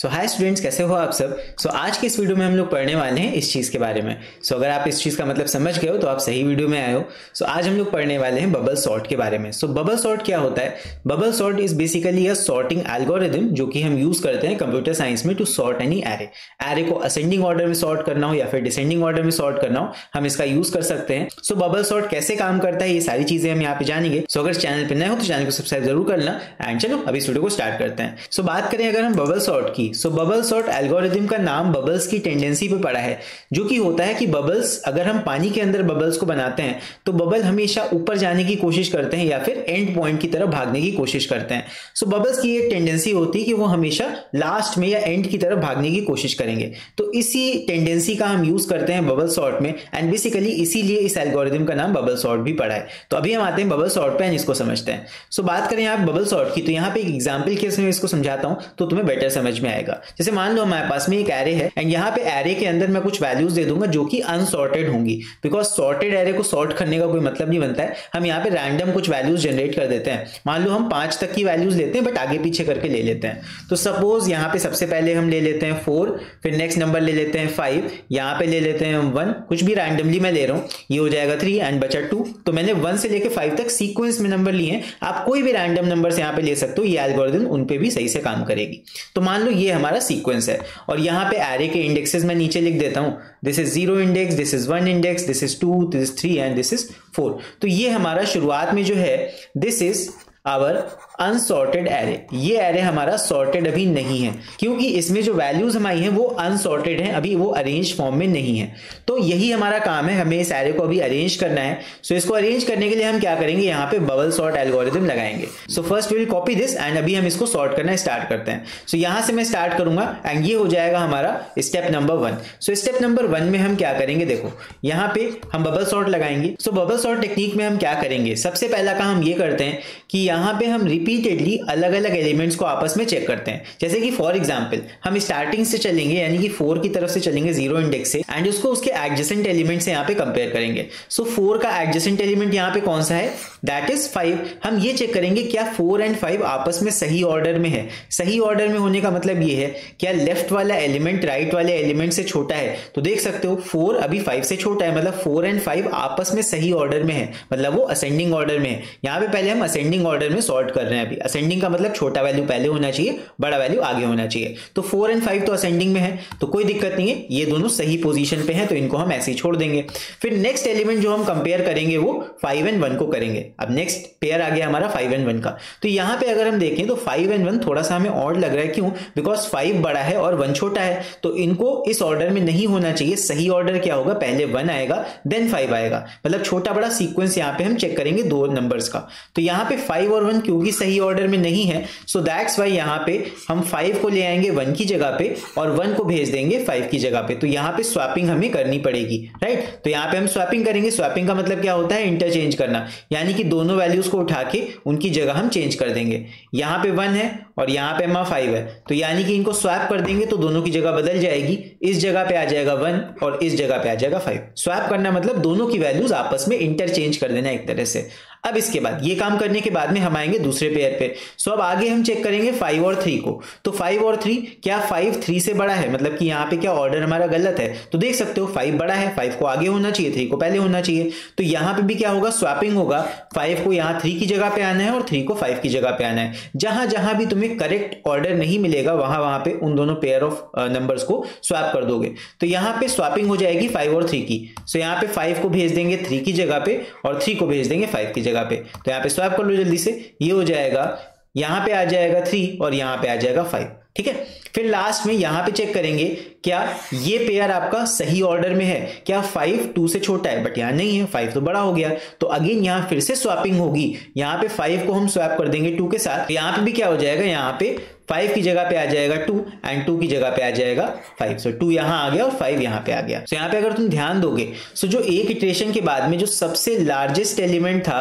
सो hi students कैसे हो आप सब? सो so, आज के इस वीडियो में हम लोग पढ़ने वाले हैं इस चीज़ के बारे में। सो so, अगर आप इस चीज़ का मतलब समझ गए हो तो आप सही वीडियो में आए हो। सो so, आज हम लोग पढ़ने वाले हैं बबल सॉर्ट के बारे में। सो बबल सॉर्ट क्या होता है? Bubble sort is basically a sorting algorithm जो कि हम यूज़ करते हैं कंप्यूटर साइंस में to sort any array array को असेंडिंग ऑर्डर में सॉर्ट करना हो या फिर डिसेंडिंग ऑर्डर में सॉर्ट करना हो हम इसका यूज़ कर सकते हैं। सो बबल सॉर्ट कैसे काम करता है? ये सारी चीज़ें हम यहाँ पे जानेंगे। सो so, अगर चैनल पर नए हो तो चैनल को सब्सक्राइब ज़रूर करना। एंड चलो अभी इस वीडियो को स्टार्ट करते हैं। सो so, बात करें अगर हम बबल सॉर्ट की सो बबल सॉर्ट एल्गोरिदम का नाम बबल्स की टेंडेंसी पे पड़ा है जो कि होता है कि बबल्स अगर हम पानी के अंदर बबल्स को बनाते हैं तो बबल हमेशा ऊपर जाने की कोशिश करते हैं या फिर एंड पॉइंट की तरफ़ भागने की कोशिश करते हैं। सो so, बबल्स की एक टेंडेंसी होती है कि वो हमेशा लास्ट में या एंड की तरफ़ भागने की कोशिश करेंगे। तो इसी टेंडेंसी का हम यूज़ करते हैं बबल सॉर्ट में एंड बेसिकली इसीलिए इस एल्गोरिदम का नाम बबल सॉर्ट भी पड़ा है। तो अभी हम आते हैं बबल सॉर्ट पे एंड इसको समझते हैं। सो so, बात करें यहाँ बबल सॉर्ट की तो यहाँ पे एक एग्ज़ाम्पल इसको समझाता हूँ तो तुम्हें बेटर समझ में आएगा जैसे मान लो हमारे पास में एक एरे है एंड यहाँ पे एरे के अंदर मैं कुछ वैल्यूज़ दे दूँगा जो कि अनसॉर्टेड होंगी। बिकॉज़ सॉर्टेड एरे को सॉर्ट करने का कोई मतलब नहीं बनता है। हम यहाँ पे रैंडम कुछ वैल्यूज़ जनरेट कर देते हैं। मान लो हम पाँच तक की वैल्यूज़ लेते हैं बट आगे पीछे करके ले लेते हैं। तो सपोज़ यहाँ पे सबसे पहले हम ले लेते हैं फोर फिर नेक्स्ट नंबर ले लेते हैं फाइव यहाँ पे ले लेते हैं वन कुछ भी रैंडमली मैं ले रहा हूँ, ये हो जाएगा थ्री एंड बचा टू तो मैंने वन से लेकर फाइव तक सीक्वेंस में नंबर लिए आप कोई भी रैंडम नंबर यहाँ पे ले सकते हो, ये एल्गोरिदम उन पे भी सही से काम करेगी। तो मान लो ये हमारा सीक्वेंस है। और यहाँ पे एरे के इंडेक्सेस मैं नीचे लिख देता हूँ। This is zero index this is one index this is two this is three and this is four तो ये हमारा शुरुआत में जो है this is our unsorted array ये एरे हमारा सॉर्टेड अभी नहीं है क्योंकि इसमें जो वैल्यूज़ हमारी हैं वो अनसॉर्टेड हैं अभी वो अरेंज फॉर्म में नहीं है। तो यही हमारा काम है हमें इस एरे को अभी अरेंज करना है। सो so, इसको अरेंज करने के लिए हम क्या करेंगे यहाँ पे बबल सॉर्ट एल्गोरिदम लगाएँगे। So first we'll copy this and अभी हम इसको सॉर्ट करना स्टार्ट करते हैं। सो so, यहाँ से मैं स्टार्ट करूँगा एंड ये हो जाएगा हमारा step number one so step number one में हम क्या करेंगे देखो यहाँ पे हम बबल सॉर्ट लगाएँगे। सो बबल सॉर्ट टेक्निक में हम क्या करेंगे? सबसे पहला काम हम ये करते हैं कि यहाँ पे हम रिपीटेडली अलग अलग एलिमेंट्स को आपस में चेक करते हैं। जैसे कि फॉर एग्ज़ाम्पल हम स्टार्टिंग से चलेंगे यानी कि फोर की तरफ़ से चलेंगे ज़ीरो इंडेक्स से एंड उसको उसके एडजस्टेंट एलिमेंट से यहाँ पे कंपेयर करेंगे। सो so, फोर का एडजस्टेंट एलिमेंट यहाँ पे कौन सा है? दैट इज़ फाइव हम ये चेक करेंगे क्या फोर एंड फाइव आपस में सही ऑर्डर में है? सही ऑर्डर में होने का मतलब ये है क्या लेफ़्ट वाला एलिमेंट राइट वाले एलिमेंट से छोटा है? तो देख सकते हो फोर अभी फाइव से छोटा है मतलब फोर एंड फाइव आपस में सही ऑर्डर में है मतलब वो असेंडिंग ऑर्डर में है। यहाँ पे पहले हम असेंडिंग ऑर्डर में सॉर्ट कर रहे हैं। अभी। असेंडिंग का मतलब छोटा वैल्यू पहले होना चाहिए, बड़ा वैल्यू आगे होना चाहिए। तो फोर एंड फाइव तो असेंडिंग में है तो कोई दिक्कत नहीं है, ये दोनों सही पोजीशन पे हैं तो इनको हम ऐसे ही छोड़ देंगे। फिर नेक्स्ट एलिमेंट जो हम कंपेयर करेंगे, वो फाइव एंड वन को करेंगे। अब नेक्स्ट पेयर आ गया हमारा फाइव एंड वन का। तो यहाँ पे अगर हम देखें तो फाइव एंड वन थोड़ा सा हमें और लग रहा है। क्यों? बिकॉज़ फाइव बड़ा है और वन छोटा है। तो इनको इस ऑर्डर में नहीं होना चाहिए। सही ऑर्डर क्या होगा? पहले वन आएगा देन फाइव आएगा। मतलब छोटा बड़ा सीक्वेंस यहाँ पे हम चेक करेंगे दो नंबर्स का। तो यहाँ पे फाइव और वन क्योंकि सही ऑर्डर में नहीं है। सो दैट्स वाई यहाँ पे हम फाइव को ले आएँगे वन की जगह पे और वन को भेज देंगे फाइव की जगह पे। तो यहाँ पे स्वैपिंग हमें करनी पड़ेगी राइट तो यहाँ पे हम स्वैपिंग करेंगे। स्वैपिंग का मतलब क्या होता है? इंटरचेंज करना। यानी कि दोनों वैल्यूज़ को उठा के उनकी जगह हम चेंज कर देंगे। यहाँ पे वन है और यहाँ पे हमारा फाइव है। तो यानी कि इनको स्वैप कर देंगे तो दोनों की जगह बदल जाएगी। इस जगह पे आ जाएगा वन और इस जगह पे आ जाएगा फाइव स्वैप करना मतलब दोनों की वैल्यूज़ आपस में इंटरचेंज कर देना एक तरह से। अब इसके बाद, ये काम करने के बाद में हम आएँगे दूसरे पेयर पे। सो अब आगे हम चेक करेंगे फाइव और थ्री को। तो फाइव और थ्री क्या फाइव थ्री से बड़ा है? मतलब कि यहाँ पे क्या ऑर्डर हमारा गलत है? तो देख सकते हो फाइव बड़ा है फाइव को आगे होना चाहिए थ्री को पहले होना चाहिए। तो यहाँ पे भी क्या होगा? स्वैपिंग होगा। फाइव को यहाँ थ्री की जगह पे आना है और थ्री को फाइव की जगह पे आना है। जहाँ जहाँ भी तुम्हें करेक्ट ऑर्डर नहीं मिलेगा, वहाँ वहाँ पे उन दोनों पेयर ऑफ़ नंबर्स को स्वैप कर दोगे। तो यहाँ पे स्वैपिंग हो जाएगी फाइव और थ्री की। सो यहाँ पे फाइव को भेज देंगे थ्री की जगह पे और थ्री को भेज देंगे फाइव की जगह पे। तो यहाँ पे स्वैप कर लो जल्दी से। ये हो जाएगा, यहाँ पे आ जाएगा थ्री और यहाँ पे आ जाएगा फाइव ठीक है? फिर लास्ट में यहाँ पे चेक करेंगे, क्या ये पेयर आपका सही ऑर्डर में है? क्या फाइव टू से छोटा है? बट यहाँ नहीं है फाइव तो बड़ा हो गया। तो अगेन यहाँ फिर से स्वैपिंग होगी। यहाँ पे फाइव को हम स्वैप कर देंगे टू के साथ। यहाँ पे भी क्या हो जाएगा? यहाँ पे फाइव की जगह पे आ जाएगा टू एंड टू की जगह पे आ जाएगा फाइव सो टू यहाँ आ गया और फाइव यहाँ पे आ गया. सो so, यहाँ पे अगर तुम ध्यान दोगे सो so जो एक इटरेशन के बाद में जो सबसे लार्जेस्ट एलिमेंट था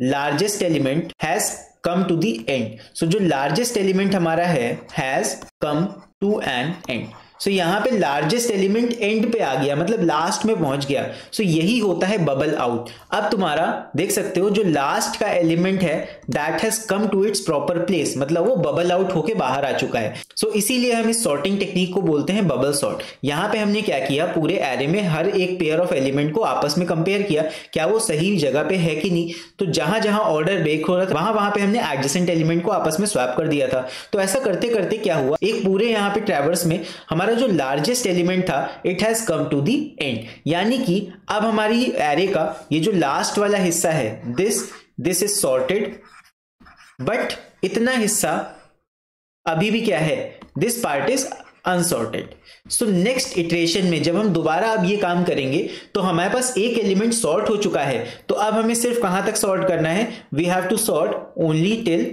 largest element has come to the end so जो लार्जेस्ट एलिमेंट हमारा है has come to end end so so, यहाँ पे लार्जेस्ट एलिमेंट एंड पे आ गया मतलब लास्ट में पहुँच गया। सो so, यही होता है बबल आउट अब तुम्हारा देख सकते हो जो लास्ट का एलिमेंट है that has come to its proper place मतलब वो बबल आउट होके बाहर आ चुका है। सो so, इसीलिए हम इस सॉर्टिंग टेक्निक को बोलते हैं बबल सॉर्ट यहाँ पे हमने क्या किया पूरे एरे में हर एक पेयर ऑफ़ एलिमेंट को आपस में कंपेयर किया क्या वो सही जगह पे है कि नहीं। तो जहाँ जहाँ ऑर्डर ब्रेक हो रहा था वहाँ वहाँ पे हमने एडजेसेंट एलिमेंट को आपस में स्वैप कर दिया था। तो ऐसा करते करते क्या हुआ एक पूरे यहाँ पे ट्रेवर्स में हमारा जो लार्जेस्ट एलिमेंट था it has come to the end यानी कि अब हमारी एरे का ये जो लास्ट वाला हिस्सा है this this is sorted but इतना हिस्सा अभी भी क्या है? This part is unsorted so next iteration में जब हम दोबारा अब ये काम करेंगे तो हमारे पास एक एलिमेंट सॉर्ट हो चुका है। तो अब हमें सिर्फ़ कहाँ तक सॉर्ट करना है? We have to sort only till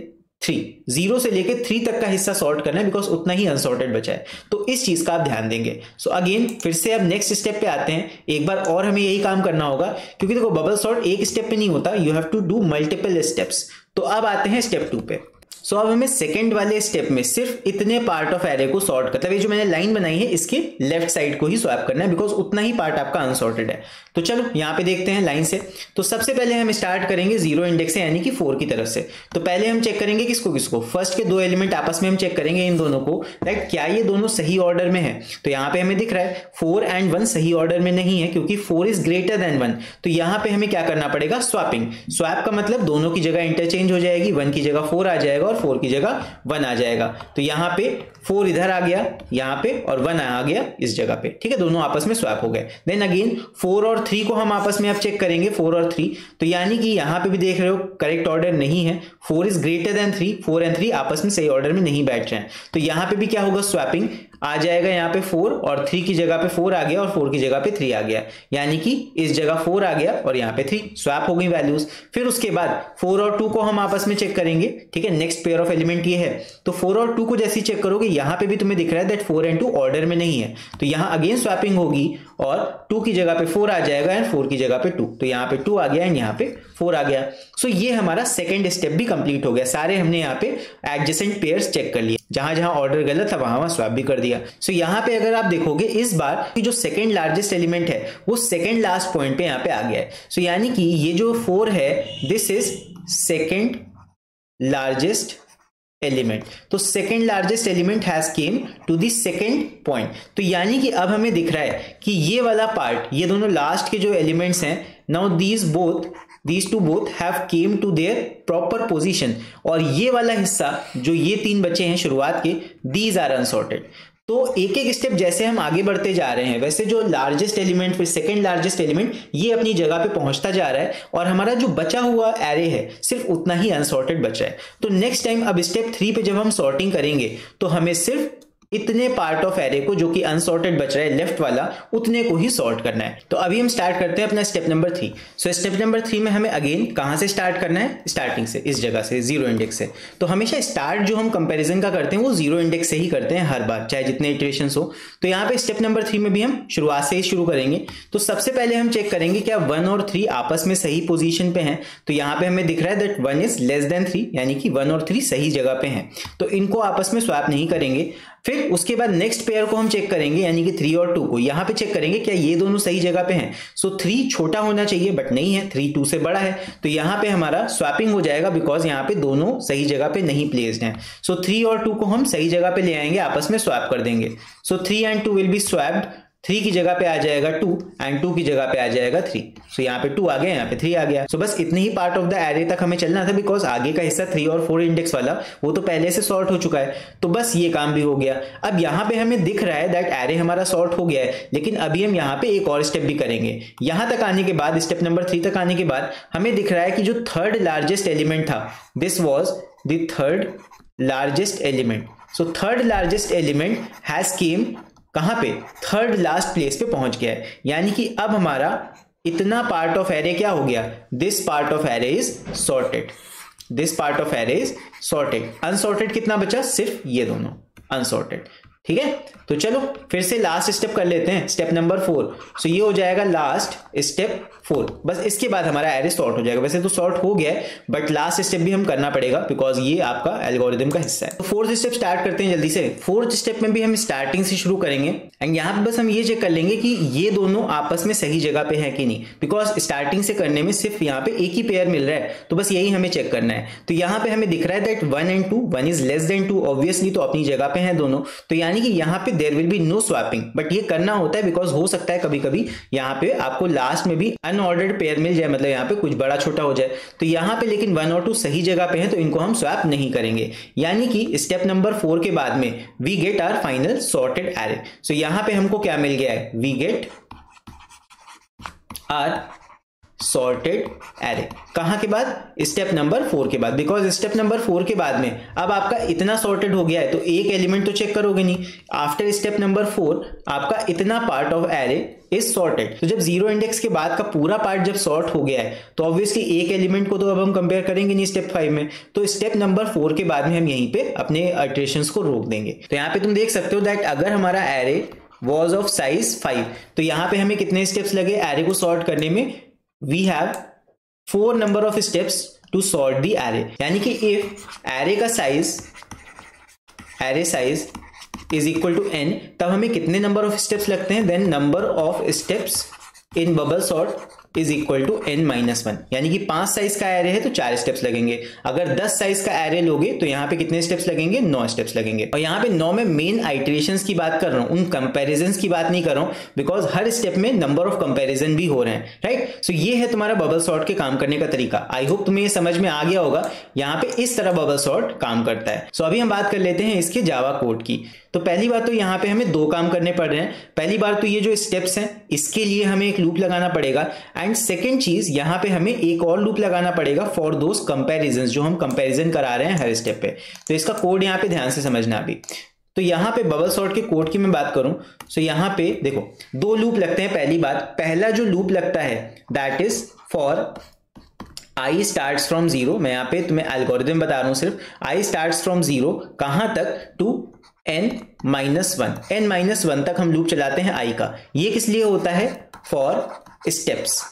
three zero से लेके थ्री तक का हिस्सा सॉर्ट करना है बिकॉज़ उतना ही अनसॉर्टेड बचा है। तो इस चीज़ का आप ध्यान देंगे। सो so अगेन फिर से अब नेक्स्ट स्टेप पे आते हैं। एक बार और हमें यही काम करना होगा, क्योंकि देखो बबल सॉर्ट एक स्टेप पे नहीं होता। You have to do multiple steps तो अब आते हैं स्टेप टू पे। सो so, अब हमें सेकेंड वाले स्टेप में सिर्फ़ इतने पार्ट ऑफ़ एरे को सॉर्ट करता है। जो मैंने लाइन बनाई है इसके लेफ़्ट साइड को ही स्वैप करना है बिकॉज़ उतना ही पार्ट आपका अनसॉर्टेड है। तो चलो यहाँ पे देखते हैं लाइन से। तो सबसे पहले हम स्टार्ट करेंगे ज़ीरो इंडेक्स से यानी कि फोर की तरफ़ से। तो पहले हम चेक करेंगे किसको किसको? फ़र्स्ट के दो एलिमेंट आपस में हम चेक करेंगे इन दोनों को। राइट क्या ये दोनों सही ऑर्डर में है? तो यहाँ पे हमें दिख रहा है फोर एंड वन सही ऑर्डर में नहीं है क्योंकि four is greater than one तो यहाँ पे हमें क्या करना पड़ेगा? स्वापिंग स्वैप का मतलब दोनों की जगह इंटरचेंज हो जाएगी वन की जगह फोर आ जाएगा और फोर की जगह वन आ जाएगा। तो यहाँ पे फोर इधर आ गया, यहाँ पे और वन आ गया इस जगह पे। ठीक है, दोनों आपस में स्वैप हो गए। देन अगेन फोर और थ्री को हम आपस में अब चेक करेंगे फोर और थ्री तो यानी कि यहाँ पे भी देख रहे हो करेक्ट ऑर्डर नहीं है। Four is greater than three four and three आपस में सही ऑर्डर में नहीं बैठ रहे हैं। तो यहाँ पे भी क्या होगा स्वैपिंग आ जाएगा यहाँ पे फोर और थ्री की जगह पे फोर आ गया और फोर की जगह पे थ्री आ गया। यानी कि इस जगह फोर आ गया और यहाँ पे थ्री स्वैप हो गई वैल्यूज़ फिर उसके बाद फोर और टू को हम आपस में चेक करेंगे। ठीक है नेक्स्ट पेयर ऑफ़ एलिमेंट ये है। तो फोर और टू को जैसे चेक करोगे, यहाँ पे भी तुम्हें दिख रहा है that four and two order में नहीं है। तो यहाँ अगेन स्वैपिंग होगी और टू की जगह पे फोर आ जाएगा एंड फोर की जगह पे टू तो यहाँ पे टू आ गया एंड यहाँ पे फोर आ गया. सो so ये हमारा सेकेंड स्टेप भी कंप्लीट हो गया. सारे हमने यहाँ पे एडजेसेंट पेयर्स चेक कर लिए. जहाँ जहाँ ऑर्डर गलत था, वहाँ वहाँ स्वैप भी कर दिया. सो so यहाँ पे अगर आप देखोगे, इस बार की जो सेकेंड लार्जेस्ट एलिमेंट है, वो सेकेंड लास्ट पॉइंट पे यहाँ पे आ गया है. सो so यानी कि ये जो फोर है this is second largest element. तो second largest element has came to the second point तो यानी कि अब हमें दिख रहा है कि ये वाला पार्ट ये दोनों लास्ट के जो एलिमेंट्स हैं now these both these two both have came to their proper position और ये वाला हिस्सा, जो ये तीन बच्चे हैं शुरुआत के दीज आर अनसॉर्टेड तो एक एक स्टेप जैसे हम आगे बढ़ते जा रहे हैं, वैसे जो लार्जेस्ट एलिमेंट फिर सेकेंड लार्जेस्ट एलिमेंट ये अपनी जगह पे पहुँचता जा रहा है और हमारा जो बचा हुआ एरे है, सिर्फ़ उतना ही अनसॉर्टेड बचा है। तो नेक्स्ट टाइम अब स्टेप थ्री पे जब हम सॉर्टिंग करेंगे तो हमें सिर्फ़ इतने पार्ट ऑफ़ एरे को जो कि अनसॉर्टेड बच रहा है लेफ़्ट वाला, उतने को ही सॉर्ट करना है। तो अभी हम स्टार्ट करते हैं अपना step number three so step number three में हमें अगेन कहाँ से स्टार्ट करना है? स्टार्टिंग से, इस जगह से ज़ीरो इंडेक्स से। तो हमेशा स्टार्ट जो हम कंपेरिजन का करते हैं, वो ज़ीरो इंडेक्स से ही करते हैं हर बार, चाहे जितने इटरेशन हो। तो यहाँ पे स्टेप नंबर थ्री में भी हम शुरुआत से ही शुरू करेंगे। तो सबसे पहले हम चेक करेंगे क्या वन और थ्री आपस में सही पोजिशन पे हैं। तो यहाँ पे हमें दिख रहा है that one is less than three यानी कि वन और थ्री सही जगह पे हैं। तो इनको आपस में स्वैप नहीं करेंगे। फिर उसके बाद नेक्स्ट पेयर को हम चेक करेंगे, यानी कि थ्री और टू को। यहाँ पे चेक करेंगे क्या ये दोनों सही जगह पे हैं। सो थ्री छोटा होना चाहिए बट नहीं है। थ्री टू से बड़ा है। तो यहाँ पे हमारा स्वैपिंग हो जाएगा बिकॉज़ यहाँ पे दोनों सही जगह पे नहीं प्लेस्ड हैं। सो थ्री और टू को हम सही जगह पे ले आएँगे, आपस में स्वैप कर देंगे। So three and two will be swapped three की जगह पे आ जाएगा टू एंड टू की जगह पे आ जाएगा थ्री सो so, यहाँ पे टू आ गया यहाँ पे थ्री आ गया. सो so बस इतने ही पार्ट ऑफ़ द एरे तक हमें चलना था बिकॉज़ आगे का हिस्सा थ्री और फोर इंडेक्स वाला वो तो पहले से सॉर्ट हो चुका है. तो बस ये काम भी हो गया. अब यहाँ पे हमें दिख रहा है दैट एरे हमारा सॉर्ट हो गया है लेकिन अभी हम यहाँ पे एक और स्टेप भी करेंगे. यहाँ तक आने के बाद स्टेप नंबर थ्री तक आने के बाद हमें दिख रहा है कि जो थर्ड लार्जेस्ट एलिमेंट था this was the third largest element so third largest element came कहाँ पे? थर्ड लास्ट प्लेस पे पहुँच गया है। यानी कि अब हमारा इतना पार्ट ऑफ़ एरे क्या हो गया? This part of array is sorted this part of array is sorted unsorted कितना बचा? सिर्फ़ ये दोनों। अनसॉर्टेड ठीक है? तो चलो, फिर से लास्ट स्टेप कर लेते हैं स्टेप नंबर फोर सो ये हो जाएगा लास्ट स्टेप फोर बस इसके बाद हमारा एरे सॉर्ट हो जाएगा. वैसे तो सॉर्ट हो गया है बट लास्ट स्टेप भी हम करना पड़ेगा बिकॉज़ ये आपका एल्गोरिदम का हिस्सा है. तो फोर्थ स्टेप स्टार्ट करते हैं जल्दी से. फोर्थ स्टेप में भी हम स्टार्टिंग से शुरू करेंगे. एंड यहाँ पे बस हम ये चेक कर लेंगे कि ये दोनों आपस में सही जगह पे है कि नहीं. बिकॉज़ स्टार्टिंग से करने में सिर्फ़ यहाँ पे एक ही पेयर मिल रहा है. तो बस यही हमें चेक करना है. तो यहाँ पे हमें दिख रहा है that one and two one is less than two obviously तो अपनी जगह पे है दोनों. तो यानी कि यहाँ पे there will be no swapping but ये करना होता है बिकॉज़ हो सकता है कभी कभी यहाँ पे आपको लास्ट में भी अनऑर्डर्ड पेयर मिल जाए मतलब यहाँ पे कुछ बड़ा छोटा हो जाए। तो यहाँ पे लेकिन वन और टू सही जगह पे है तो इनको हम स्वैप नहीं करेंगे। यानी कि स्टेप नंबर फोर के बाद में we get our final sorted array so यहाँ पे हमको क्या मिल गया है? We get our sorted array कहाँ के बाद? स्टेप नंबर फोर के बाद। बिकॉज़ स्टेप नंबर फोर के बाद में अब आपका इतना सॉर्टेड हो गया है तो एक एलिमेंट तो चेक करोगे नहीं। आफ्टर स्टेप नंबर फोर आपका इतना part of array is sorted तो जब ज़ीरो इंडेक्स के बाद का पूरा पार्ट जब सॉर्ट हो गया है तो ऑब्वियसली एक एलिमेंट को तो अब हम कंपेयर करेंगे नहीं स्टेप फाइव में। तो स्टेप नंबर फोर के बाद में हम यहीं पे अपने अल्ट्रेशन को रोक देंगे। तो यहाँ पे तुम देख सकते हो दैट अगर हमारा array was of size five तो यहाँ पे हमें कितने स्टेप्स लगे एरे को सॉर्ट करने में? We have four number of steps to sort the array यानी कि इफ़ एरे का size array size is equal to n तब हमें कितने नंबर ऑफ़ स्टेप्स लगते हैं? Then number of steps in bubble sort is equal to n minus one यानी कि पाँच साइज़ का एरे है तो चार स्टेप्स लगेंगे। अगर दस साइज़ का एरे लोगे तो यहाँ पे कितने स्टेप्स लगेंगे? नौ स्टेप्स लगेंगे। और यहाँ पे नौ में मेन आइट्रेशन की बात कर रहा हूँ। उन कंपेरिजन की बात नहीं कर रहा हूँ बिकॉज़ हर स्टेप में नंबर ऑफ़ कंपेरिजन भी हो रहे हैं राइट सो ये है तुम्हारा बबल सॉर्ट के काम करने का तरीका। आई होप तुम्हें ये समझ में आ गया होगा। यहाँ पे इस तरह बबल सॉर्ट काम करता है। सो so, अभी हम बात कर लेते हैं इसके जावा कोड की। तो पहली बात तो यहाँ पे हमें दो काम करने पड़ रहे हैं। पहली बार तो ये जो स्टेप्स हैं, इसके लिए हमें एक लूप लगाना पड़ेगा। एंड सेकेंड चीज़, यहाँ पे हमें एक और लूप लगाना पड़ेगा फॉर दोज कंपेरिजन जो हम कंपेरिजन करा रहे हैं हर स्टेप पे। तो इसका कोड यहाँ पे ध्यान से समझना अभी। तो यहाँ पे बबल सॉर्ट के कोड की मैं बात करूँ। सो यहाँ पे देखो, दो लूप लगते हैं पहली बात। पहला जो लूप लगता है that is for i start from zero मैं यहाँ पे तुम्हें एल्गोरिदम बता रहा हूँ सिर्फ़। आई स्टार्ट फ्रॉम ज़ीरो कहाँ तक? To n minus one n minus one तक हम लूप चलाते हैं आई का। ये किस लिए होता है? फॉर स्टेप्स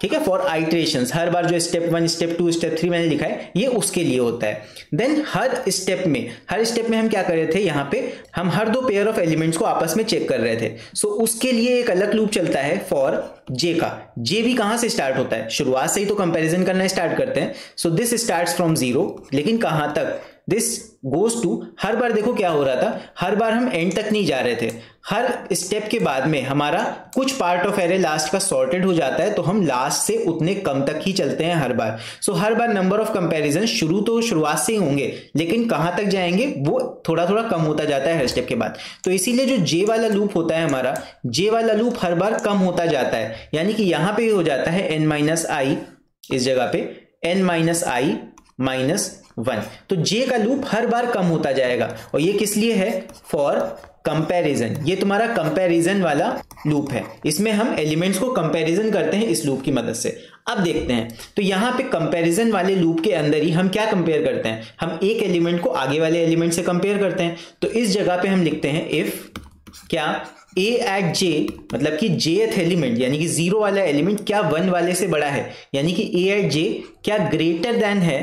ठीक है? फॉर आइट्रेशन हर बार जो step one step two step three मैंने लिखा है ये उसके लिए होता है। देन हर स्टेप में हर स्टेप में हम क्या कर रहे थे? यहाँ पे हम हर दो पेयर ऑफ़ एलिमेंट्स को आपस में चेक कर रहे थे। सो so, उसके लिए एक अलग लूप चलता है फॉर जे का। जे भी कहाँ से स्टार्ट होता है? शुरुआत से ही तो कंपेरिजन करना स्टार्ट करते हैं। So this start from zero लेकिन कहाँ तक? दिस गोज टू हर बार देखो क्या हो रहा था? हर बार हम एंड तक नहीं जा रहे थे। हर स्टेप के बाद में हमारा कुछ पार्ट ऑफ़ एरे लास्ट का सॉर्टेड हो जाता है तो हम लास्ट से उतने कम तक ही चलते हैं हर बार। सो so, हर बार नंबर ऑफ़ कंपैरिजन शुरू तो शुरुआत से ही होंगे लेकिन कहाँ तक जाएँगे वो थोड़ा थोड़ा कम होता जाता है हर स्टेप के बाद। तो इसीलिए जो जे वाला लूप होता है हमारा जे वाला लूप हर बार कम होता जाता है। यानी कि यहाँ पे हो जाता है एन माइनस आई इस जगह पे n minus i minus one. तो जे का लूप हर बार कम होता जाएगा। और ये किस लिए है? फॉर कंपैरिजन ये तुम्हारा कंपैरिजन वाला लूप है। इसमें हम एलिमेंट्स को कंपैरिजन करते हैं इस लूप की मदद से। अब देखते हैं। तो यहाँ पे कंपैरिजन वाले लूप के अंदर ही हम क्या कंपेयर करते हैं? हम एक एलिमेंट को आगे वाले एलिमेंट से कंपेयर करते हैं। तो इस जगह पे हम लिखते हैं इफ़ क्या? ए एट जे मतलब कि जे एथ एलिमेंट यानी कि ज़ीरो वाला एलिमेंट क्या वन वाले से बड़ा है? यानी कि ए एट जे क्या ग्रेटर देन है?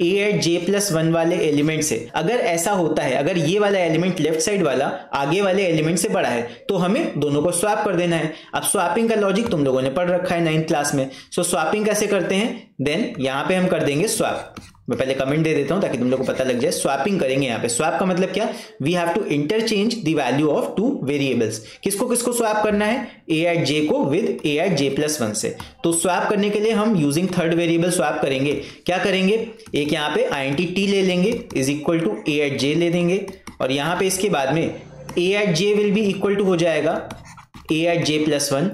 A at j plus one वाले एलिमेंट से। अगर ऐसा होता है, अगर ये वाला एलिमेंट लेफ़्ट साइड वाला आगे वाले एलिमेंट से बड़ा है तो हमें दोनों को स्वैप कर देना है। अब स्वैपिंग का लॉजिक तुम लोगों ने पढ़ रखा है नाइन्थ क्लास में। सो स्वैपिंग कैसे करते हैं? देन यहाँ पे हम कर देंगे स्वैप मैं पहले कमेंट दे देता हूँ ताकि तुम लोग को पता लग जाए। स्वैपिंग करेंगे यहाँ पे। स्वैप का मतलब क्या? We have to interchange the value of two variables किसको किसको स्वैप करना है? ए एट जे को with a at j plus one से। तो स्वैप करने के लिए हम यूजिंग थर्ड वेरिएबल स्वैप करेंगे। क्या करेंगे? एक यहाँ पे आई एन टी टी ले लेंगे is equal to a at j ले देंगे। और यहाँ पे इसके बाद में a at j will be equal to हो जाएगा a at j plus one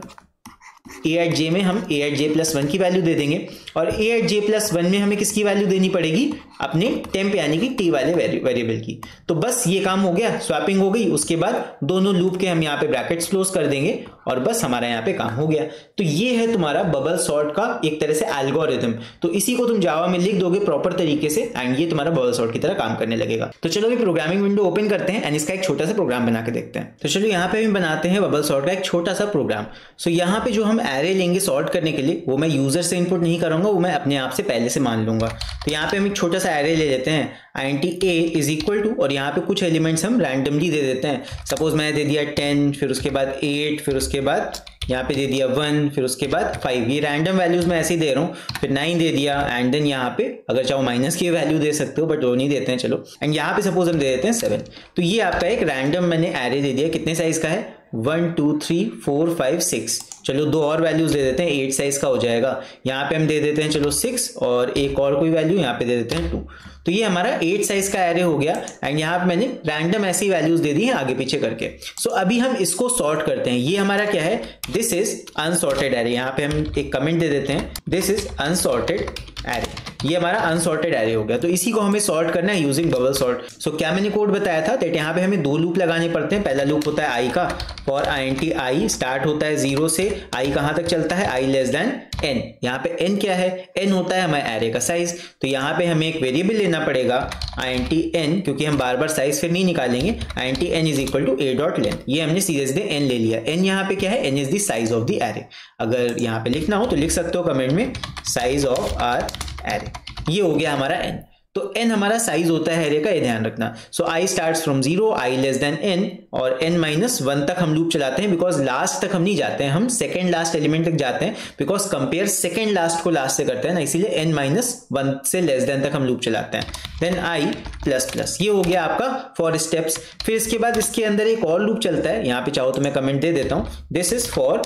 a at j में हम a at j plus one की वैल्यू दे देंगे और a at j plus one में हमें किसकी वैल्यू देनी पड़ेगी? अपने टेम्प यानी कि टी वाले वेरिएबल की। तो बस ये काम हो गया स्वैपिंग हो गई, उसके बाद दोनों लूप के हम यहाँ पे ब्रैकेट्स क्लोज कर देंगे और बस हमारा यहाँ पे काम हो गया। तो ये है तुम्हारा बबल सॉर्ट का एक तरह से एल्गोरिथम तो इसी को तुम जावा में लिख दोगे प्रॉपर तरीके से एंड ये तुम्हारा बबल सॉर्ट की तरह काम करने लगेगा। तो चलो अभी प्रोग्रामिंग विंडो ओपन करते हैं एंड इसका एक छोटा सा प्रोग्राम बना के देखते हैं। तो चलो यहाँ पे हम बनाते हैं बबल सॉर्ट का एक छोटा सा प्रोग्राम सो यहाँ पे जो हम एरे लेंगे सॉर्ट करने के लिए, वो मैं यूज़र से इनपुट नहीं करूँगा वो मैं अपने आप से पहले से मान लूँगा। तो यहाँ पे हम एक छोटा सा एरे ले लेते हैं। I n t a is equal to और यहाँ पे कुछ एलिमेंट्स हम रैंडमली दे देते हैं। सपोज़ मैंने दे दिया टेन फिर उसके बाद एट फिर उसके बाद यहाँ पे दे दिया वन फिर उसके बाद फाइव ये रैंडम वैल्यूज़ मैं ऐसे ही दे रहा हूँ। फिर नाइन दे दिया एंड देन यहाँ पे अगर चाहो माइनस की वैल्यू दे सकते हो बट वो नहीं देते हैं, चलो। एंड यहाँ पे सपोज़ हम दे देते हैं सेवन तो ये आपका एक रैंडम मैंने एरे दे दिया। कितने साइज़ का है? One two three four five six चलो दो और वैल्यूज़ दे देते हैं एट साइज़ का हो जाएगा। यहाँ पे हम दे देते हैं, चलो सिक्स और एक और कोई वैल्यू यहाँ पे दे देते हैं टू तो ये हमारा एट साइज़ का एरे हो गया एंड यहाँ पे मैंने रैंडम ऐसी वैल्यूज़ दे दी है आगे पीछे करके। सो so, अभी हम इसको सॉर्ट करते हैं। ये हमारा क्या है? दिस इज़ अनसॉर्टेड एरे यहाँ पे हम एक कमेंट दे देते हैं। दिस इज़ अनसॉर्टेड एरे ये हमारा अनसॉर्टेड एरे हो गया। तो इसी को हमें सॉर्ट करना है यूजिंग बबल सॉर्ट सो क्या मैंने कोड बताया था? दैट यहाँ पे हमें दो लूप लगाने पड़ते हैं। पहला लूप होता है आई का for i n t i start होता है ज़ीरो से। आई कहाँ तक चलता है? आई लेस देन एन यहाँ पे एन क्या है? एन होता है हमारे एरे का साइज़ तो यहाँ पे हमें एक वेरिएबल लेना पड़ेगा आई एन टी एन क्योंकि हम बार बार साइज़ फिर नहीं निकालेंगे. I n t n is equal to a dot length ये हमने सीधे एन ले लिया. एन यहाँ पे क्या है? N is the size of the array अगर यहाँ पे लिखना हो तो लिख सकते हो कमेंट में साइज़ ऑफ़ आर एरे ये हो गया हमारा एन तो एन हमारा साइज़ होता है एरे का, ये ध्यान रखना। So i start from zero i less than n और एन माइनस वन तक हम लूप चलाते हैं बिकॉज़ लास्ट तक हम नहीं जाते हैं, हम सेकेंड लास्ट एलिमेंट तक जाते हैं बिकॉज़ कंपेयर सेकेंड लास्ट को लास्ट से करते हैं ना, इसीलिए एन माइनस वन से लेस देन तक हम लूप चलाते हैं। देन आई प्लस प्लस ये हो गया आपका फॉर स्टेप्स फिर इसके बाद इसके अंदर एक और लूप चलता है, यहाँ पे चाहो तो मैं कमेंट दे देता हूँ। दिस इज़ फॉर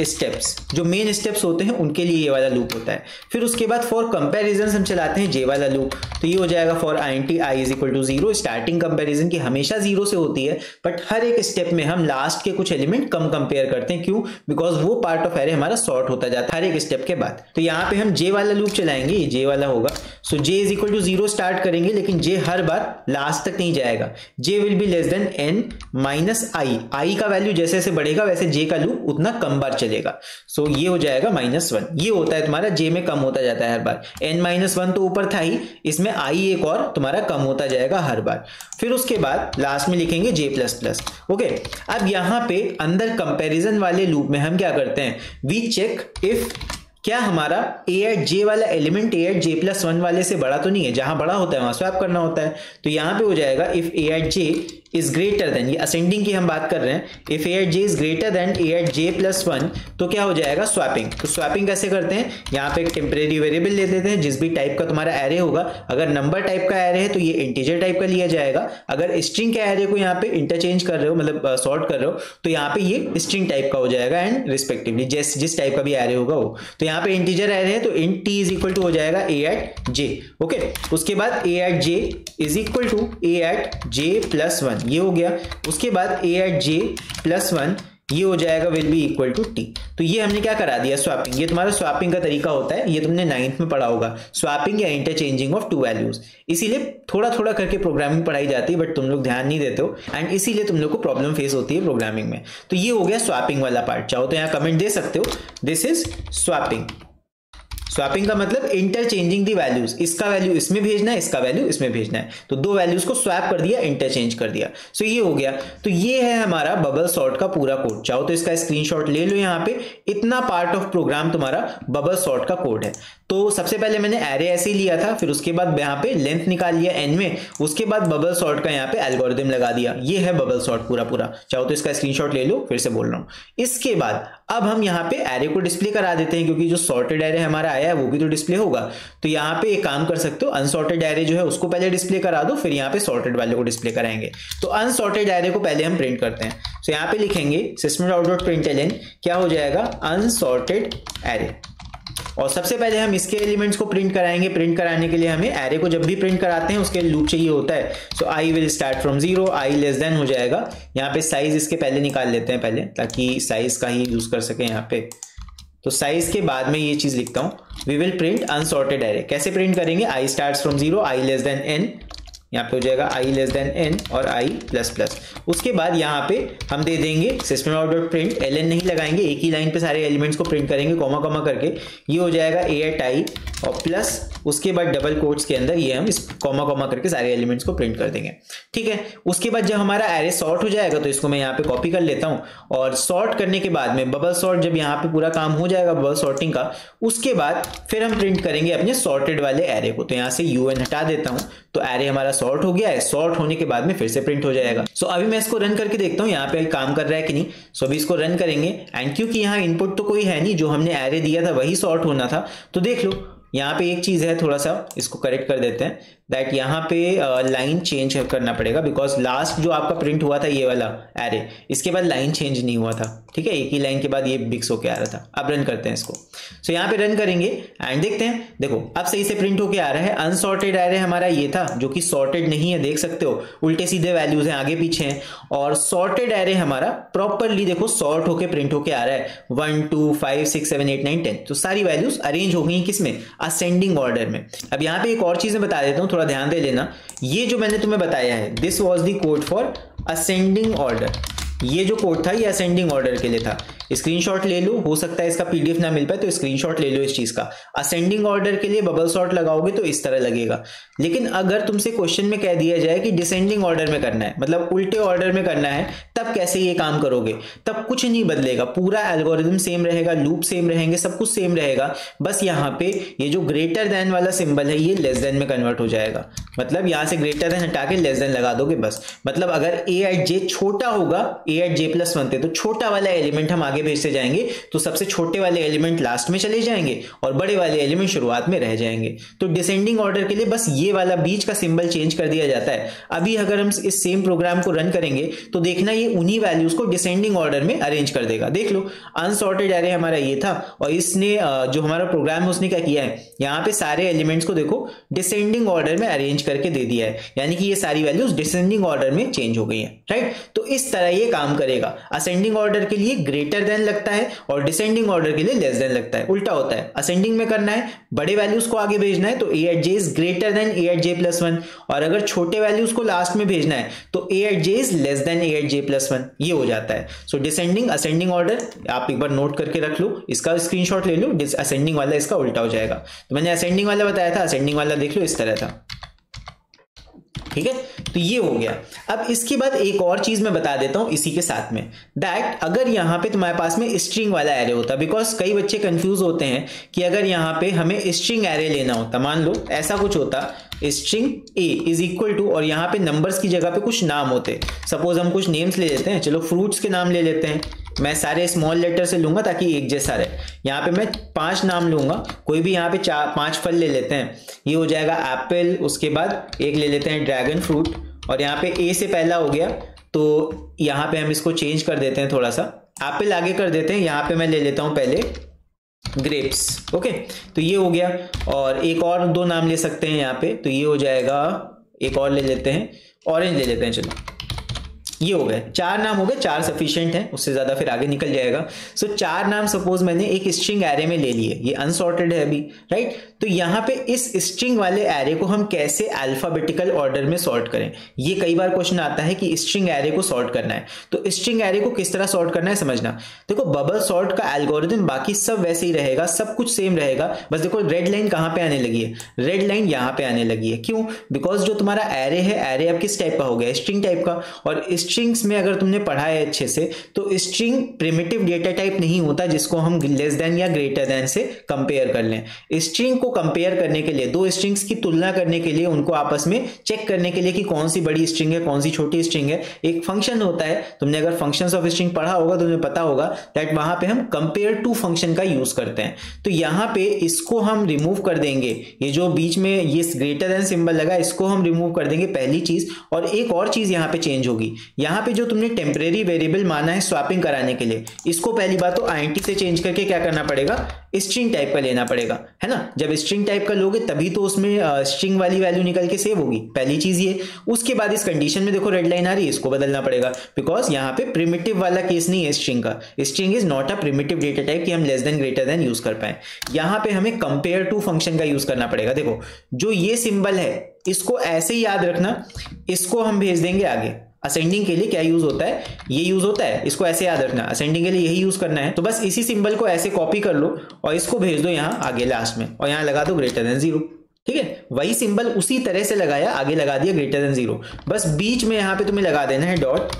स्टेप्स जो मेन स्टेप्स होते हैं, उनके लिए ये वाला लूप होता है। फिर उसके बाद फॉर कंपेरिजन हम चलाते हैं जे वाला लूप तो ये हो जाएगा for i n t i is equal to zero starting comparison की हमेशा ज़ीरो से होती है बट हर एक स्टेप में हम लास्ट के कुछ एलिमेंट कम कंपेयर करते हैं। क्यों? बिकॉज़ वो पार्ट ऑफ़ एरे हमारा सॉर्ट होता जाता है, हर एक स्टेप के बाद। तो यहाँ पे हम जे वाला लूप चलाएँगे, ये जे वाला होगा। So j is equal to zero start करेंगे लेकिन जे हर बार लास्ट तक नहीं जाएगा। J will be less than n minus i i का वैल्यू जैसे जैसे बढ़ेगा वैसे जे का लूप उतना कम बार चलेगा। सो so, ये हो जाएगा माइनस वन ये होता है तुम्हारा जे में कम होता जाता है हर बार। एन माइनस वन तो ऊपर था ही इसमें आई एक और तुम्हारा कम होता जाएगा हर बार। फिर उसके बाद लास्ट में लिखेंगे जे प्लस प्लस ओके अब यहाँ पे अंदर कंपेरिजन वाले लूप में हम क्या करते हैं? वी चेक इफ़ क्या हमारा ए एट जे वाला element a at j plus one वाले से बड़ा तो नहीं है? जहाँ बड़ा होता है, वहाँ स्वैप करना होता है। तो यहाँ पे हो जाएगा if a at j is greater than ये असेंडिंग की हम बात कर रहे हैं। If a at j is greater than a at j plus one तो क्या हो जाएगा? स्वैपिंग तो स्वैपिंग कैसे करते हैं? यहाँ पे एक टेम्परेरी वेरिएबल ले देते हैं, जिस भी टाइप का तुम्हारा एरे होगा। अगर नंबर टाइप का एरे है तो ये इंटीजर टाइप का लिया जाएगा। अगर स्ट्रिंग के एरे को यहाँ पे इंटरचेंज कर रहे हो मतलब सॉर्ट कर रहे हो तो यहाँ पे ये स्ट्रिंग टाइप का हो जाएगा एंड रिस्पेक्टिवली जिस टाइप का भी एरे होगा वो। तो यहाँ पे इंटीजर रहे हैं तो इन टी इज़ इक्वल टू हो जाएगा ए एट जे ओके उसके बाद a at j is equal to a at j plus one ये हो गया। उसके बाद a at j plus one ये हो जाएगा will be equal to t तो ये हमने क्या करा दिया? स्वैपिंग ये तुम्हारा स्वैपिंग का तरीका होता है। ये तुमने नाइन्थ में पढ़ा होगा। स्वैपिंग या इंटरचेंजिंग ऑफ़ टू वैल्यूज़ इसीलिए थोड़ा थोड़ा करके प्रोग्रामिंग पढ़ाई जाती है बट तुम लोग ध्यान नहीं देते हो। एंड इसीलिए तुम लोग को प्रॉब्लम फेस होती है प्रोग्रामिंग में। तो ये हो गया स्वैपिंग वाला पार्ट चाहो तो यहाँ कमेंट दे सकते हो। दिस इज़ स्वैपिंग स्वैपिंग का मतलब इंटरचेंजिंग दी वैल्यूज़ इसका वैल्यू इसमें भेजना है, इसका वैल्यू इसमें भेजना है. तो दो वैल्यूज़ को स्वैप कर दिया इंटरचेंज कर दिया. सो so ये हो गया. तो ये है हमारा बबल सॉर्ट का पूरा कोड चाहो तो इसका स्क्रीनशॉट ले लो यहाँ पे. इतना पार्ट ऑफ़ प्रोग्राम तुम्हारा बबल सॉर्ट का कोड है. तो सबसे पहले मैंने एरे ऐसे ही लिया था, फिर उसके बाद यहाँ पे लेंथ निकाल लिया एन में. उसके बाद बबल सॉर्ट का यहाँ पे एल्गोरिदम लगा दिया. ये है बबल सॉर्ट पूरा पूरा चाहो तो इसका स्क्रीनशॉट ले लो, फिर से बोल रहा हूँ. इसके बाद अब हम यहाँ पे एरे को डिस्प्ले करा देते हैं, क्योंकि जो सॉर्टेड एरे हमारा आया है, वो भी तो डिस्प्ले होगा। तो यहाँ पे एक काम कर सकते हो अनसॉर्टेड एरे जो है, उसको पहले डिस्प्ले करा दो, फिर यहाँ पे सॉर्टेड वाले को डिस्प्ले कराएँगे। तो अनसॉर्टेड एरे को पहले हम प्रिंट करते हैं। तो यहाँ पे लिखेंगे सिस्टम डॉट डॉट प्रिंट क्या हो जाएगा? अनसॉर्टेड एरे और सबसे पहले हम इसके एलिमेंट्स को प्रिंट कराएँगे। प्रिंट कराने के लिए हमें एरे को जब भी प्रिंट कराते हैं, उसके लूप चाहिए होता है। So i will start from zero i less than हो जाएगा। यहाँ पे साइज़ इसके पहले निकाल लेते हैं पहले, ताकि साइज़ का ही यूज़ कर सके यहाँ पे। तो साइज़ के बाद में ये चीज़ लिखता हूँ। We will print unsorted array कैसे प्रिंट करेंगे? I start from zero i less than n यहाँ पे हो जाएगा आई लेस देन एन और आई प्लस प्लस उसके बाद यहाँ पे हम दे देंगे system of dot print l n नहीं लगाएँगे, एक ही लाइन पे सारे एलिमेंट्स को प्रिंट करेंगे कॉमा कॉमा करके. ये हो जाएगा ए एट आई और प्लस उसके बाद डबल कोट्स के अंदर ये हम इस कॉमा कॉमा करके सारे एलिमेंट्स को प्रिंट कर देंगे। ठीक है? उसके बाद जब हमारा एरे सॉर्ट हो जाएगा तो इसको मैं यहाँ पे कॉपी कर लेता हूँ और सॉर्ट करने के बाद में बबल सॉर्ट जब यहाँ पे पूरा काम हो जाएगा बबल सॉर्टिंग का, उसके बाद फिर हम प्रिंट करेंगे अपने सॉर्टेड वाले एरे को। तो यहाँ से यूएन हटा देता हूँ तो एरे हमारा सॉर्ट हो गया है। सॉर्ट होने के बाद में फिर से प्रिंट हो जाएगा। सो अभी मैं इसको रन करके देखता हूँ, यहाँ पे काम कर रहा है कि नहीं। सो अभी इसको रन करेंगे। एंड क्योंकि यहाँ इनपुट तो कोई है नहीं, जो हमने एरे दिया था, वही सॉर्ट होना था। तो देख लो यहाँ पे एक चीज़ है थोड़ा सा इसको करेक्ट कर देते हैं। दैट यहाँ पे लाइन चेंज करना पड़ेगा बिकॉज़ लास्ट जो आपका प्रिंट हुआ था ये वाला एरे इसके बाद लाइन चेंज नहीं हुआ था ठीक है? एक ही लाइन के बाद ये बिक्स होके आ रहा था। अब रन करते हैं इसको। सो so, यहाँ पे रन करेंगे एंड देखते हैं। देखो अब सही से प्रिंट होके आ रहा है। अनसॉर्टेड एरे हमारा ये था जो कि सॉर्टेड नहीं है देख सकते हो। उल्टे सीधे वैल्यूज़ हैं आगे पीछे हैं। और सॉर्टेड एरे हमारा प्रॉपरली देखो सॉर्ट होके प्रिंट होके आ रहा है। One two five six seven eight nine ten तो सारी वैल्यूज़ अरेंज हो गई किसमें असेंडिंग ऑर्डर में। अब यहाँ पे एक और चीज़ मैं बता देता हूँ थोड़ा ध्यान दे लेना। ये जो मैंने तुम्हें बताया है this was the code for ascending order ये जो कोड था, ये असेंडिंग ऑर्डर के लिए था। स्क्रीनशॉट ले लो, हो सकता है इसका पीडीएफ ना मिल पाए तो स्क्रीनशॉट ले लो इस चीज़ का। असेंडिंग ऑर्डर के लिए बबल शॉट लगाओगे तो इस तरह लगेगा। लेकिन अगर तुमसे क्वेश्चन में कह दिया जाए कि डिसेंडिंग ऑर्डर में करना है मतलब उल्टे ऑर्डर में करना है, तब कैसे ये काम करोगे? तब कुछ नहीं बदलेगा। पूरा एल्गोरिदम सेम रहेगा लूप सेम रहेंगे, सब कुछ सेम रहेगा। बस यहाँ पे ये जो ग्रेटर देन वाला सिंबल है, ये लेस देन में कन्वर्ट हो जाएगा। मतलब यहाँ से ग्रेटर देन हटा के लेस देन लगा दोगे बस। मतलब अगर ए एट जे छोटा होगा a at j plus one तो छोटा वाला एलिमेंट हम भेजते जाएँगे तो सबसे छोटे वाले एलिमेंट लास्ट में चले जाएँगे और बड़े वाले एलिमेंट शुरुआत में रह जाएँगे। तो डिसेंडिंग ऑर्डर के लिए बस ये वाला बीच का सिंबल चेंज कर दिया जाता है। अभी अगर हम इस सेम प्रोग्राम को रन करेंगे तो देखना ये उन्हीं वैल्यूज़ को डिसेंडिंग ऑर्डर में अरेंज कर देगा। देख लो अनसॉर्टेड एरे हमारा ये था और इसने जो हमारा प्रोग्राम है, उसने क्या किया है? यहाँ पे सारे एलिमेंट्स को देखो डिसेंडिंग ऑर्डर में अरेंज करके दे दिया है। यानी कि ये सारी वैल्यूज़ डिसेंडिंग ऑर्डर में चेंज हो गई है राइट तो इस तरह ये काम करेगा। असेंडिंग ऑर्डर के लिए ग्रेटर देन लगता है और डिसेंडिंग ऑर्डर के लिए लेस देन लगता है। उल्टा होता है। असेंडिंग में करना है, बड़े वैल्यूज़ को आगे भेजना है तो a at j is greater than a at j plus one और अगर छोटे वैल्यूज़ को लास्ट में भेजना है तो a at j is less than a at j plus one ये हो जाता है। सो डिसेंडिंग असेंडिंग ऑर्डर आप एक बार नोट करके रख लो, इसका स्क्रीनशॉट ले लो असेंडिंग वाला इसका उल्टा हो जाएगा। तो मैंने असेंडिंग वाला बताया था असेंडिंग वाला देख लो, इस तरह था। ठीक है? तो ये हो गया। अब इसके बाद एक और चीज़ मैं बता देता हूँ इसी के साथ में। दैट अगर यहाँ पे तुम्हारे पास में स्ट्रिंग वाला एरे होता बिकॉज़ कई बच्चे कंफ्यूज होते हैं कि अगर यहाँ पे हमें स्ट्रिंग एरे लेना होता, मान लो, ऐसा कुछ होता string a is equal to और यहाँ पे नंबर्स की जगह पे कुछ नाम होते। सपोज़ हम कुछ नेम्स ले लेते हैं, चलो फ्रूट्स के नाम ले लेते हैं। मैं सारे स्मॉल लेटर से लूँगा ताकि एक जैसा रहे। यहाँ पे मैं पाँच नाम लूँगा। कोई भी यहाँ पे चार पाँच फल ले लेते हैं। ये हो जाएगा एप्पल उसके बाद एक ले लेते हैं ड्रैगन फ्रूट और यहाँ पे ए से पहला हो गया तो यहाँ पे हम इसको चेंज कर देते हैं थोड़ा सा। एप्पल आगे कर देते हैं। यहाँ पे मैं ले लेता हूँ पहले ग्रेप्स ओके तो ये हो गया। और एक और दो नाम ले सकते हैं यहाँ पे। तो ये हो जाएगा, एक और ले लेते हैं। ऑरेंज ले लेते हैं, चलो। ये हो गए चार नाम हो गए चार सफिशियंट है उससे ज़्यादा फिर आगे निकल जाएगा। सो so, चार नाम सपोज़ मैंने एक स्ट्रिंग एरे में ले लिए ये अनसॉर्टेड है अभी राइट तो यहाँ पे इस स्ट्रिंग वाले एरे को हम कैसे अल्फाबेटिकल ऑर्डर में सॉर्ट करें? ये कई बार क्वेश्चन आता है कि स्ट्रिंग एरे को सॉर्ट करना है। तो स्ट्रिंग एरे को किस तरह सॉर्ट करना है समझना। देखो बबल सॉर्ट का एल्गोरिथम बाकी सब वैसे ही रहेगा सब कुछ सेम रहेगा। बस देखो रेड लाइन कहाँ पे आने लगी है? रेड लाइन यहाँ पे आने लगी है। क्यों? बिकॉज़ जो तुम्हारा एरे है एरे अब किस टाइप का हो गया? स्ट्रिंग टाइप का। और स्ट्रिंग्स में अगर तुमने पढ़ा है अच्छे से तो स्ट्रिंग प्रिमिटिव डेटा टाइप नहीं होता जिसको हम लेस देन या ग्रेटर देन से कंपेयर कर लें। स्ट्रिंग को कंपेयर करने के लिए, दो स्ट्रिंग्स की तुलना करने के लिए उनको आपस में चेक करने के लिए कि कौन सी बड़ी स्ट्रिंग है, कौन सी छोटी स्ट्रिंग है। एक फ़ंक्शन होता है, तुमने अगर फ़ंक्शन ऑफ़ स्ट्रिंग पढ़ा होगा तो तुम्हें पता होगा दैट वहाँ पे हम कंपेयर टू फ़ंक्शन का यूज़ करते हैं। तो यहाँ पे इसको हम रिमूव कर देंगे। ये जो बीच में ये ग्रेटर देन सिंबल लगा, इसको हम रिमूव कर देंगे पहली चीज़। और एक और चीज़ यहाँ पे चेंज होगी। यहाँ पे जो तुमने टेम्परेरी वेरिएबल माना है स्वापिंग कराने के लिए, इसको पहली बात तो आई से चेंज करके क्या करना पड़ेगा? स्ट्रिंग टाइप का लेना पड़ेगा, है ना? जब स्ट्रिंग टाइप का लोगे, तभी तो उसमें स्ट्रिंग वाली वैल्यू निकल के सेव होगी। पहली चीज़ ये। उसके बाद इस कंडीशन में देखो रेड लाइन आ रही है, इसको बदलना पड़ेगा। बिकॉज़ यहाँ पे प्रिमिटिव वाला केस नहीं है स्ट्रिंग का। String is not a primitive data type कि हम less than greater than use कर पाए। यहाँ पे हमें कंपेयर टू फ़ंक्शन का यूज़ करना पड़ेगा। देखो, जो ये सिंबल है, इसको ऐसे ही याद रखना, इसको हम भेज देंगे आगे। असेंडिंग के लिए क्या यूज़ होता है? ये यूज़ होता है। इसको ऐसे याद रखना। असेंडिंग के लिए यही यूज़ करना है। तो बस इसी सिंबल को ऐसे कॉपी कर लो और इसको भेज दो यहाँ आगे लास्ट में। और यहाँ लगा दो ग्रेटर देन ज़ीरो ठीक है? वही सिंबल उसी तरह से लगाया, आगे लगा दिया ग्रेटर देन ज़ीरो बस बीच में यहाँ पे तुम्हें लगा देना है डॉट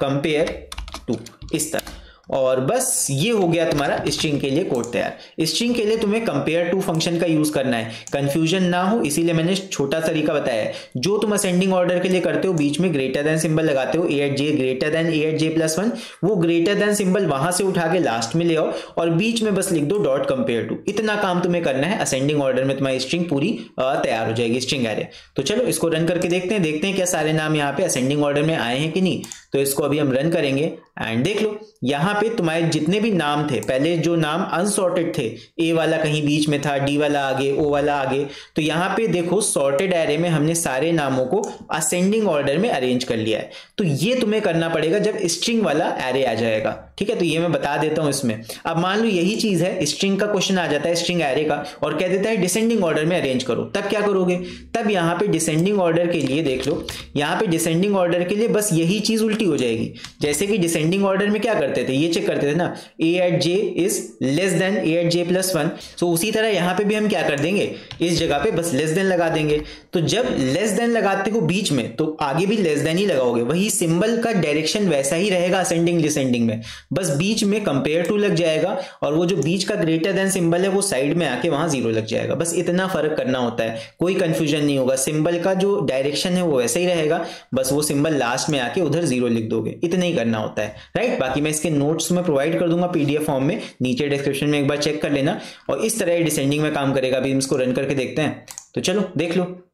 कंपेयर टू इस तरह। और बस ये हो गया तुम्हारा स्ट्रिंग के लिए कोड तैयार। स्ट्रिंग के लिए तुम्हें कंपेयर टू फ़ंक्शन का यूज़ करना है। कंफ्यूजन ना हो, इसीलिए मैंने छोटा तरीका बताया है। जो तुम असेंडिंग ऑर्डर के लिए करते हो, बीच में ग्रेटर देन सिंबल लगाते हो a at j greater than a at j plus one वो ग्रेटर देन सिंबल वहाँ से उठा के लास्ट में ले आओ और बीच में बस लिख दो डॉट कंपेयर टू इतना काम तुम्हें करना है असेंडिंग ऑर्डर में तुम्हारी स्ट्रिंग पूरी तैयार हो जाएगी स्ट्रिंग एरे तो चलो इसको रन करके देखते हैं देखते हैं क्या सारे नाम यहाँ पे असेंडिंग ऑर्डर में आए हैं कि नहीं। तो इसको अभी हम रन करेंगे एंड देख लो, यहाँ पे तुम्हारे जितने भी नाम थे, पहले जो नाम अनसॉर्टेड थे ए वाला कहीं बीच में था डी वाला आगे ओ वाला आगे तो यहाँ पे देखो सॉर्टेड एरे में हमने सारे नामों को असेंडिंग ऑर्डर में अरेंज कर लिया है। तो ये तुम्हें करना पड़ेगा जब स्ट्रिंग वाला एरे आ जाएगा। ठीक है? तो ये मैं बता देता हूँ इसमें। अब मान लो यही चीज़ है स्ट्रिंग का क्वेश्चन आ जाता है स्ट्रिंग एरे का, और कह देता है डिसेंडिंग ऑर्डर में अरेंज करो। तब क्या करोगे? तब यहाँ पे डिसेंडिंग ऑर्डर के लिए देख लो, यहाँ पे डिसेंडिंग ऑर्डर के लिए बस यही चीज़ उल्टी हो जाएगी। जैसे कि डिसेंडिंग ऑर्डर में क्या करते थे? ये चेक करते थे ना a at j is less than a at j plus one so उसी तरह यहाँ पे भी हम क्या कर देंगे? इस जगह पे बस लेस देन लगा देंगे। तो जब लेस देन लगाते हो बीच में तो आगे भी लेस देन ही लगाओगे। वही सिंबल का डायरेक्शन वैसा ही रहेगा असेंडिंग डिसेंडिंग में। बस बीच में कंपेयर टू लग जाएगा, और वो जो बीच का ग्रेटर देन सिंबल है, वो साइड में आके वहाँ ज़ीरो लग जाएगा। बस इतना फ़र्क करना होता है। कोई कंफ्यूजन नहीं होगा। सिंबल का जो डायरेक्शन है, वो वैसा ही रहेगा। बस वो सिंबल लास्ट में आके उधर ज़ीरो लिख दोगे। इतना ही करना होता है। राइट बाकी मैं इसके नोट्स में प्रोवाइड कर दूँगा पीडीएफ फॉर्म में, नीचे डिस्क्रिप्शन में एक बार चेक कर लेना और इस तरह डिसेंडिंग में काम करेगा। अभी इसको रन करके देखते हैं। तो चलो, देख लो।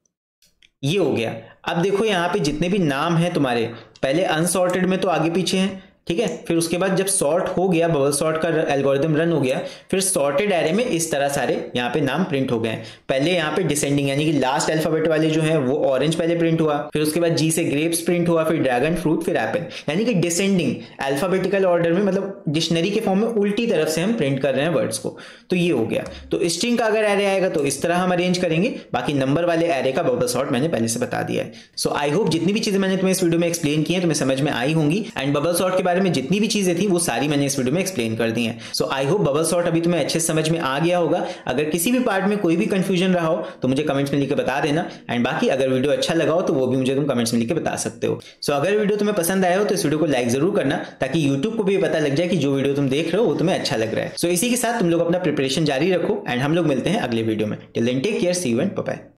ये हो गया। अब देखो यहाँ पे जितने भी नाम हैं तुम्हारे, पहले अनसॉर्टेड में तो आगे पीछे हैं ठीक है? फिर उसके बाद जब सॉर्ट हो गया बबल सॉर्ट का एल्गोरिदम रन हो गया, फिर सॉर्टेड एरे में इस तरह सारे यहाँ पे नाम प्रिंट हो गए पहले यहाँ पे डिसेंडिंग यानी कि लास्ट अल्फ़ाबेट वाले जो है, वो ऑरेंज पहले प्रिंट हुआ, फिर उसके बाद जी से ग्रेप्स प्रिंट हुआ, फिर ड्रैगन फ्रूट फिर एपल यानी कि डिसेंडिंग अल्फाबेटिकल ऑर्डर में मतलब डिक्शनरी के फॉर्म में उल्टी तरफ़ से हम प्रिंट कर रहे हैं वर्ड्स को। तो ये हो गया। तो स्ट्रिंग का अगर एरे आएगा तो इस तरह हम अरेंज करेंगे। बाकी नंबर वाले एरे का बबल सॉर्ट मैंने पहले से बता दिया है। सो आई होप जितनी भी चीज़ें मैंने तुम्हें इस वीडियो में एक्सप्लेन की है, तुम्हें समझ में आई होंगी। एंड बबल सॉर्ट के बारे में जितनी भी चीज़ें थी वो सारी मैंने इस वीडियो में एक्सप्लेन कर दी है। So I hope bubble sort अभी तुम्हें अच्छे समझ में आ गया होगा। अगर किसी भी पार्ट में कोई भी कंफ्यूजन रहा हो तो मुझे कमेंट्स में लिख के बता देना। एंड बाकी अगर वीडियो अच्छा लगा हो तो वो भी मुझे तुम कमेंट्स में लिख के बता सकते हो। सो so, अगर वीडियो तुम्हें पसंद आया हो तो इस वीडियो को लाइक ज़रूर करना ताकि यूट्यूब को भी पता लग जाए कि जो वीडियो तुम देख रहे हो वो तुम्हें अच्छा लग रहा है। सो so, इसी के साथ तुम लोग अपना प्रिपरेशन जारी रखो एंड हम लोग मिलते हैं अगले वीडियो में। Till then take care see you and bye